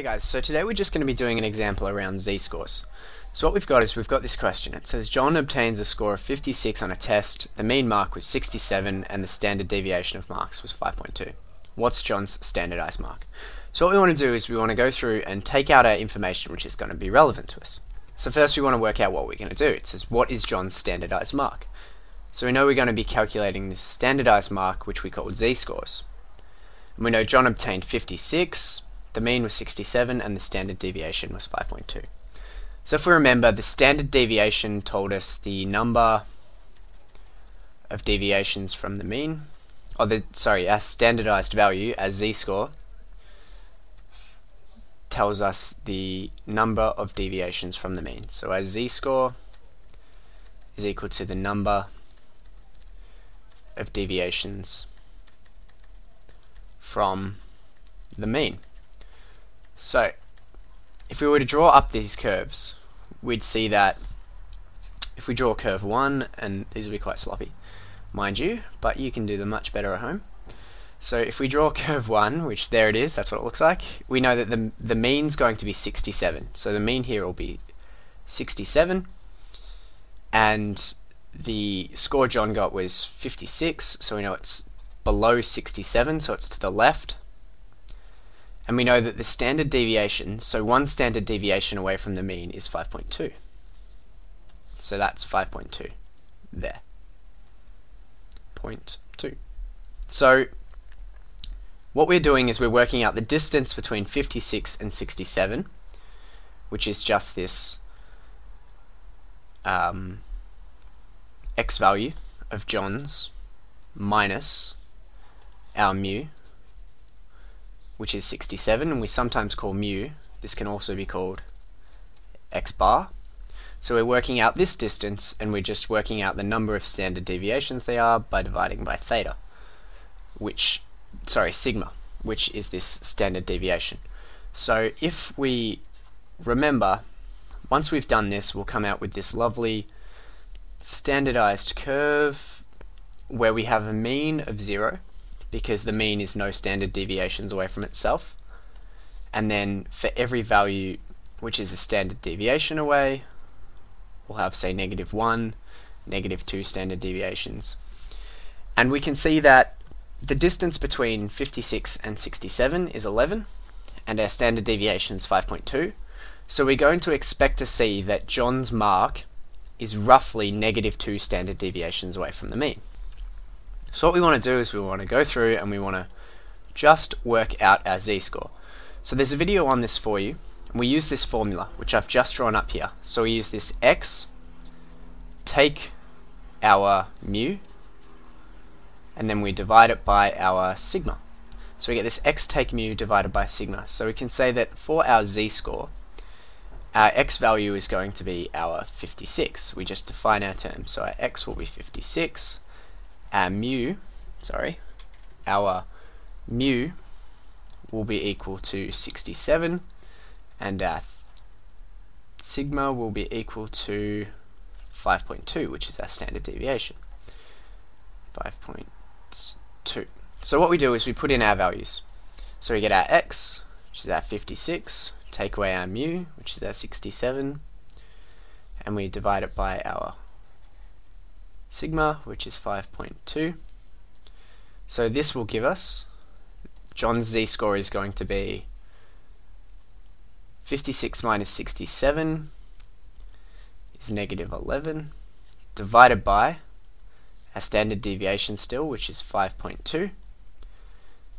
Hey guys, so today we're just going to be doing an example around z-scores. So what we've got is we've got this question. It says John obtains a score of 56 on a test, the mean mark was 67 and the standard deviation of marks was 5.2. What's John's standardized mark? So what we want to do is we want to go through and take out our information which is going to be relevant to us. So first we want to work out what we're going to do. It says what is John's standardized mark? So we know we're going to be calculating this standardized mark which we call z-scores. And we know John obtained 56, the mean was 67 and the standard deviation was 5.2. So if we remember, the standard deviation told us the number of deviations from the mean, or the sorry, our standardized value as z-score tells us the number of deviations from the mean. So our z-score is equal to the number of deviations from the mean. So, if we were to draw up these curves, we'd see that if we draw curve 1, and these will be quite sloppy, mind you, but you can do them much better at home. So if we draw curve 1, which there it is, that's what it looks like, we know that the, the mean's going to be 67. So the mean here will be 67, and the score John got was 56, so we know it's below 67, so it's to the left and we know that the standard deviation, so one standard deviation away from the mean is 5.2. So that's 5.2 there. 0.2. So what we're doing is we're working out the distance between 56 and 67, which is just this um, x value of John's minus our mu, which is 67, and we sometimes call mu. This can also be called x bar. So we're working out this distance, and we're just working out the number of standard deviations they are by dividing by theta, which, sorry, sigma, which is this standard deviation. So if we remember, once we've done this, we'll come out with this lovely standardized curve where we have a mean of 0 because the mean is no standard deviations away from itself. And then for every value which is a standard deviation away, we'll have say negative 1, negative 2 standard deviations. And we can see that the distance between 56 and 67 is 11, and our standard deviation is 5.2. So we're going to expect to see that John's mark is roughly negative 2 standard deviations away from the mean. So what we want to do is we want to go through and we want to just work out our z-score. So there's a video on this for you. And we use this formula, which I've just drawn up here. So we use this x, take our mu, and then we divide it by our sigma. So we get this x take mu divided by sigma. So we can say that for our z-score, our x value is going to be our 56. We just define our term. So our x will be 56, our mu, sorry, our mu will be equal to 67 and our sigma will be equal to 5.2 which is our standard deviation 5.2 so what we do is we put in our values. So we get our x which is our 56 take away our mu which is our 67 and we divide it by our sigma, which is 5.2. So this will give us, John's z-score is going to be 56 minus 67 is negative 11, divided by our standard deviation still, which is 5.2.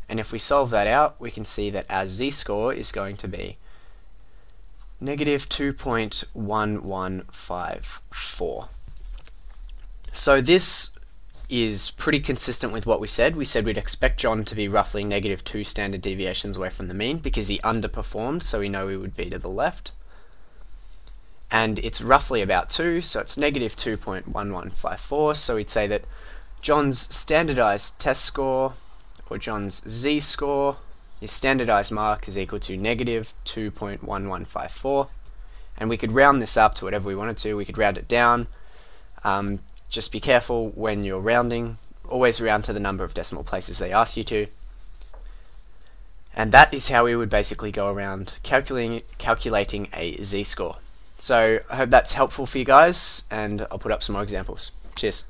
And if we solve that out, we can see that our z-score is going to be negative 2.1154. So this is pretty consistent with what we said. We said we'd expect John to be roughly negative 2 standard deviations away from the mean because he underperformed, so we know he would be to the left. And it's roughly about 2, so it's negative 2.1154, so we'd say that John's standardized test score, or John's z-score, his standardized mark is equal to negative 2.1154. And we could round this up to whatever we wanted to. We could round it down. Um, just be careful when you're rounding. Always round to the number of decimal places they ask you to. And that is how we would basically go around calculating, calculating a z-score. So I hope that's helpful for you guys, and I'll put up some more examples. Cheers.